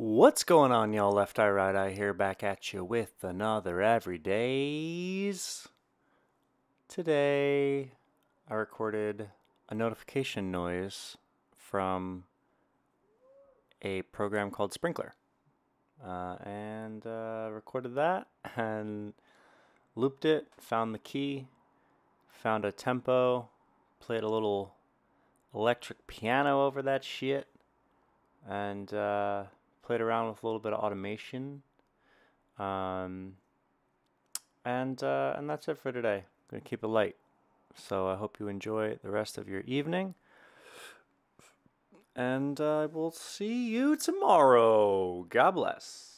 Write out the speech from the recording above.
What's going on, y'all? Left Eye, Right Eye here, back at you with another Everydays. Today, I recorded a notification noise from a program called Sprinkler. Uh, and uh, recorded that and looped it, found the key, found a tempo, played a little electric piano over that shit, and uh, played around with a little bit of automation. Um, and uh, and that's it for today. I'm gonna keep it light. So I hope you enjoy the rest of your evening. And I uh, will see you tomorrow. God bless.